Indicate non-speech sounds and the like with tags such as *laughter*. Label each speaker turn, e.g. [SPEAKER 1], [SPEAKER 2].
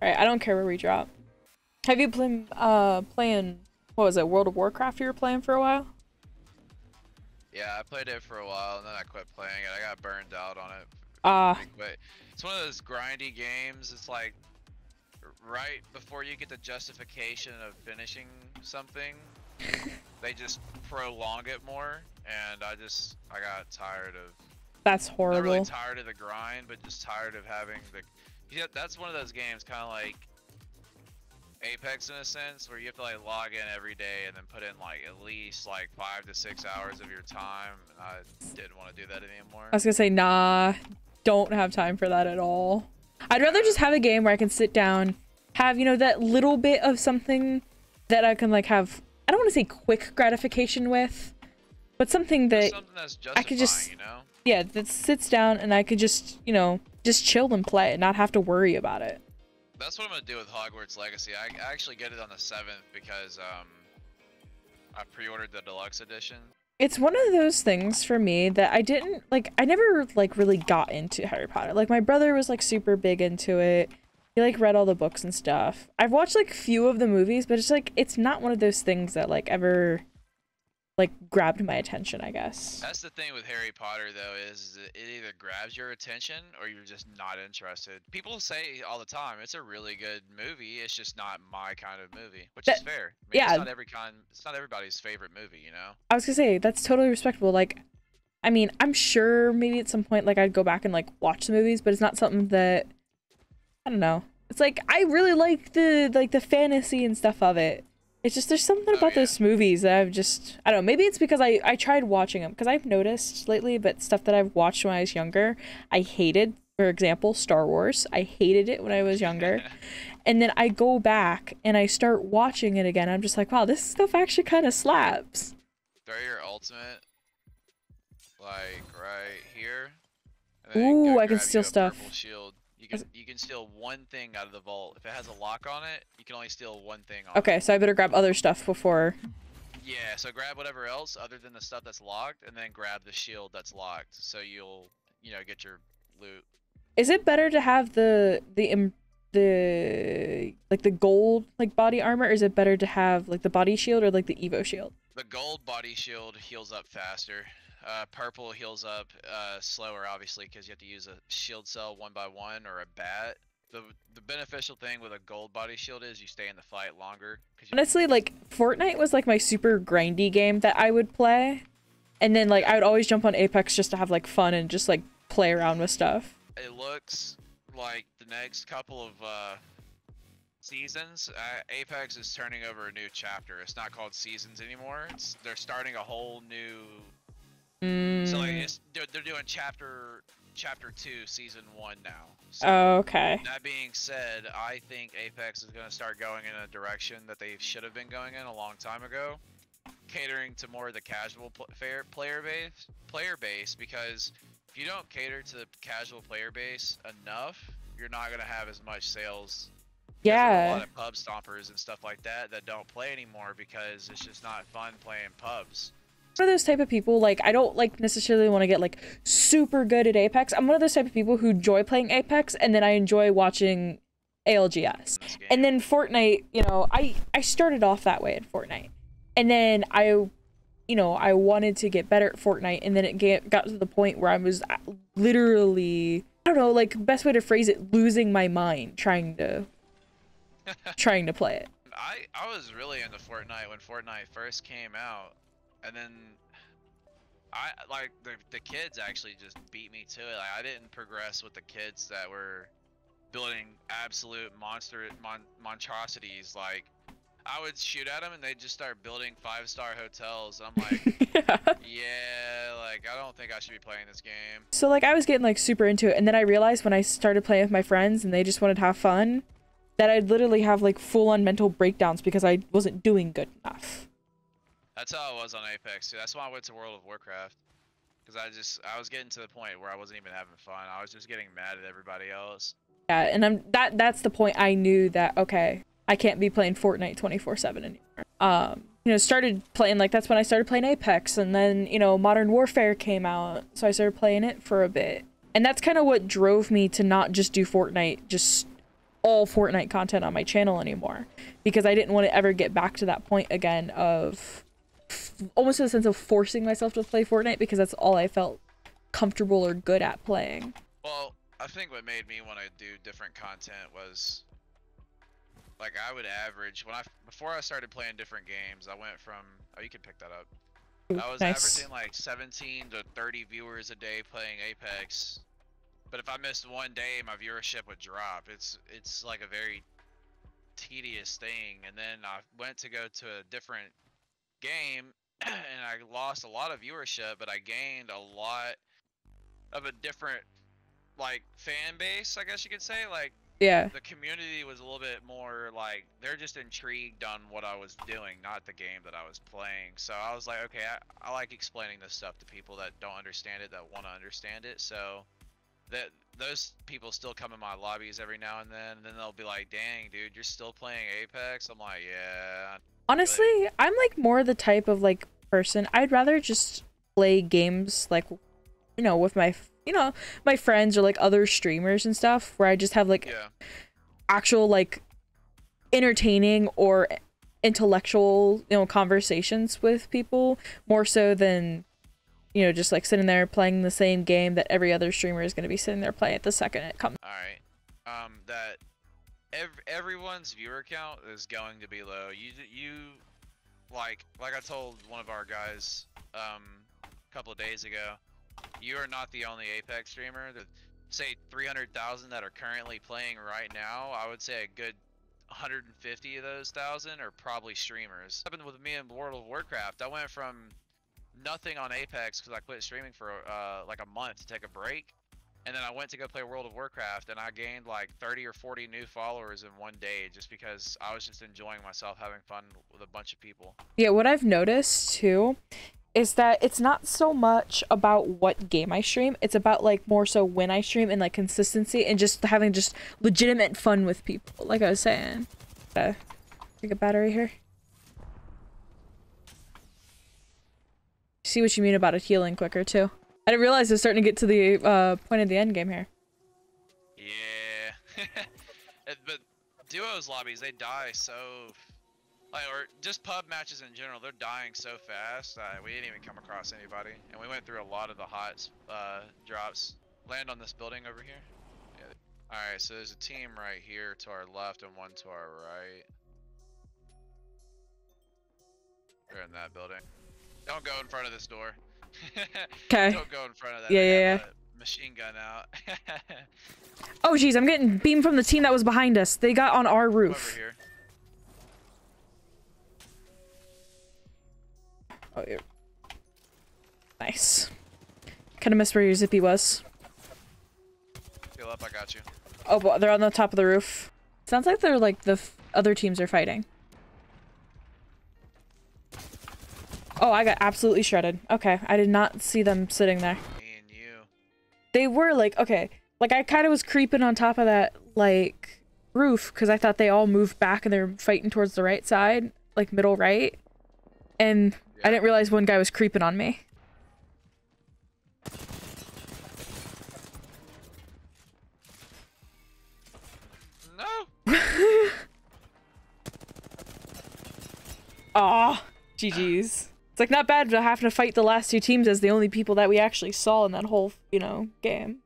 [SPEAKER 1] All right, I don't care where we drop. Have you been uh playing what was it, World of Warcraft you were playing for a while?
[SPEAKER 2] Yeah, I played it for a while and then I quit playing it. I got burned out on it.
[SPEAKER 1] Ah.
[SPEAKER 2] pretty quick. It's one of those grindy games. It's like right before you get the justification of finishing something, they just prolong it more, and I just I got tired of
[SPEAKER 1] That's
[SPEAKER 2] not
[SPEAKER 1] horrible.
[SPEAKER 2] really tired of the grind, but just tired of having the. Yeah, that's one of those games, kind of like Apex in a sense, where you have to like log in every day and then put in like at least like five to six hours of your time. And I didn't want to do that anymore.
[SPEAKER 1] I was gonna say, nah, don't have time for that at all. I'd rather just have a game where I can sit down, have, you know, that little bit of something that I can, like, have, I don't want to say quick gratification with, but something that,
[SPEAKER 2] something that's
[SPEAKER 1] I could just-
[SPEAKER 2] you know.
[SPEAKER 1] yeah, that sits down and I could just, you know, just chill and play and not have to worry about it.
[SPEAKER 2] That's what I'm gonna do with Hogwarts Legacy. I I actually get it on the seventh because um, I pre-ordered the deluxe edition.
[SPEAKER 1] It's one of those things for me that I didn't like I never like really got into Harry Potter. Like my brother was like super big into it. He like read all the books and stuff. I've watched like few of the movies, but it's like it's not one of those things that like ever like grabbed my attention, I guess.
[SPEAKER 2] That's the thing with Harry Potter though is it either grabs your attention or you're just not interested. People say all the time it's a really good movie. It's just not my kind of movie, which is fair. I mean,
[SPEAKER 1] yeah.
[SPEAKER 2] it's not every kind. It's not everybody's favorite movie, you know.
[SPEAKER 1] I was going to say that's totally respectable. Like I mean, I'm sure maybe at some point like I'd go back and like watch the movies, but it's not something that I don't know. It's like I really like the like the fantasy and stuff of it. It's just there's something about those movies that I've just I don't know. Maybe it's because I I tried watching them because I've noticed lately, but stuff that I've watched when I was younger, I hated. For example, Star Wars. I hated it when I was younger, *laughs* and then I go back and I start watching it again. I'm just like, wow, this stuff actually kind of slaps.
[SPEAKER 2] Throw your ultimate like right here.
[SPEAKER 1] Ooh, I can steal stuff.
[SPEAKER 2] Shield. You can you can steal one thing out of the vault. If it has a lock on it, you can only steal one thing on it.
[SPEAKER 1] Okay, so I better grab other stuff before.
[SPEAKER 2] Yeah, so grab whatever else other than the stuff that's locked, and then grab the shield that's locked, so you'll, you know, get your loot.
[SPEAKER 1] Is it better to have the the im- the like the gold like body armor, or is it better to have like the body shield or like the Evo shield?
[SPEAKER 2] The gold body shield heals up faster. Uh, purple heals up uh, slower, obviously, because you have to use a shield cell one by one or a bat. The the beneficial thing with a gold body shield is you stay in the fight longer.
[SPEAKER 1] Honestly, like Fortnite was like my super grindy game that I would play, and then like I would always jump on Apex just to have like fun and just like play around with stuff.
[SPEAKER 2] it looks like the next couple of uh, seasons, uh, Apex is turning over a new chapter. It's not called seasons anymore. It's they're starting a whole new So like
[SPEAKER 1] Mm,
[SPEAKER 2] it's they're, they're doing chapter chapter two, season one now. So
[SPEAKER 1] okay.
[SPEAKER 2] that being said, I think Apex is gonna start going in a direction that they should have been going in a long time ago, catering to more of the casual pl- fair player base player base because if you don't cater to the casual player base enough, you're not gonna have as much sales are a lot
[SPEAKER 1] Yeah.
[SPEAKER 2] of pub stompers and stuff like that that don't play anymore because it's just not fun playing pubs.
[SPEAKER 1] One of those type of people like i don't like necessarily want to get like super good at apex. I'm one of those type of people who enjoy playing apex and then i enjoy watching algs
[SPEAKER 2] in this game.
[SPEAKER 1] and then fortnite you know i i started off that way at fortnite. And then i you know i wanted to get better at fortnite and then it get, got to the point where i was uh, literally i don't know like best way to phrase it losing my mind trying to *laughs* trying to play it.
[SPEAKER 2] I I was really into Fortnite when Fortnite first came out, and then I like the the kids actually just beat me to it. Like I didn't progress with the kids that were building absolute monster mon, monstrosities. Like I would shoot at them and they'd just start building five star hotels. I'm like, *laughs* yeah, like I don't think I should be playing this game.
[SPEAKER 1] So like I was getting like super into it and then I realized when I started playing with my friends and they just wanted to have fun that I'd literally have like full on mental breakdowns because I wasn't doing good enough.
[SPEAKER 2] That's how I was on Apex too. That's why I went to World of Warcraft. Cause I just I was getting to the point where I wasn't even having fun. I was just getting mad at everybody else.
[SPEAKER 1] Yeah, and I'm that that's the point I knew that okay, I can't be playing Fortnite 24/7 anymore. Um, you know, started playing like that's when I started playing Apex and then, you know, Modern Warfare came out, so I started playing it for a bit. And that's kind of what drove me to not just do Fortnite just all Fortnite content on my channel anymore because I didn't want to ever get back to that point again of almost a sense of forcing myself to play Fortnite because that's all I felt comfortable or good at playing.
[SPEAKER 2] Well, I think what made me want to do different content was like I would average when I before I started playing different games, I went from oh you can pick that up. I was
[SPEAKER 1] nice.
[SPEAKER 2] averaging like 17 to 30 viewers a day playing Apex. But if I missed one day, my viewership would drop. It's it's like a very tedious thing. And then I went to go to a different game, *clears throat* and I lost a lot of viewership, but I gained a lot of a different like fan base, I guess you could say. Like
[SPEAKER 1] Yeah.
[SPEAKER 2] the community was a little bit more like they're just intrigued on what I was doing, not the game that I was playing. So I was like, okay, I, I like explaining this stuff to people that don't understand it, that want to understand it. So that those people still come in my lobbies every now and then, and then they'll be like, dang, dude, you're still playing Apex. I'm like, yeah.
[SPEAKER 1] Honestly, I'm like more the type of like person I'd rather just play games like you know with my you know my friends or like other streamers and stuff where I just have like
[SPEAKER 2] Yeah.
[SPEAKER 1] actual like entertaining or intellectual you know conversations with people more so than you know just like sitting there playing the same game that every other streamer is going to be sitting there playing at the second it comes
[SPEAKER 2] All right. Um, that ev- everyone's viewer count is going to be low. You you like like I told one of our guys um a couple of days ago. You are not the only Apex streamer. That say 300,000 that are currently playing right now. I would say a good 150 of those thousand are probably streamers. Happened with me in World of Warcraft. I went from nothing on Apex because I quit streaming for uh, like a month to take a break and then I went to go play World of Warcraft, and I gained like 30 or 40 new followers in one day just because I was just enjoying myself, having fun with a bunch of people.
[SPEAKER 1] Yeah, what I've noticed too is that it's not so much about what game I stream, it's about like more so when I stream and like consistency and just having just legitimate fun with people. Like I was saying. Uh, take a battery here. See what you mean about it healing quicker too. I didn't realize it's starting to get to the uh, point of the end game here.
[SPEAKER 2] Yeah. *laughs* Uh, but duos lobbies, they die so. Like, or just pub matches in general, they're dying so fast that we didn't even come across anybody. And we went through a lot of the hot uh, drops. Land on this building over here. Yeah. Alright, so there's a team right here to our left and one to our right. They're in that building. Don't go in front of this door. *laughs*
[SPEAKER 1] Okay.
[SPEAKER 2] Don't go in front of that.
[SPEAKER 1] Yeah,
[SPEAKER 2] They
[SPEAKER 1] yeah,
[SPEAKER 2] Machine gun out. *laughs*
[SPEAKER 1] Oh jeez, I'm getting beamed from the team that was behind us. They got on our roof.
[SPEAKER 2] Over here.
[SPEAKER 1] Oh, yeah. Nice. Kind of missed where your zippy was.
[SPEAKER 2] Heal up, I got you.
[SPEAKER 1] Oh, but they're on the top of the roof. Sounds like they're like the f other teams are fighting. Oh, I got absolutely shredded. Okay, I did not see them sitting there.
[SPEAKER 2] Me and you.
[SPEAKER 1] They were like, okay, like I kind of was creeping on top of that like roof because I thought they all moved back and they're fighting towards the right side, like middle right. And I didn't realize one guy was creeping on me.
[SPEAKER 2] No. *laughs*
[SPEAKER 1] Aw, GG's. It's like not bad to having to fight the last two teams as the only people that we actually saw in that whole, you know, game.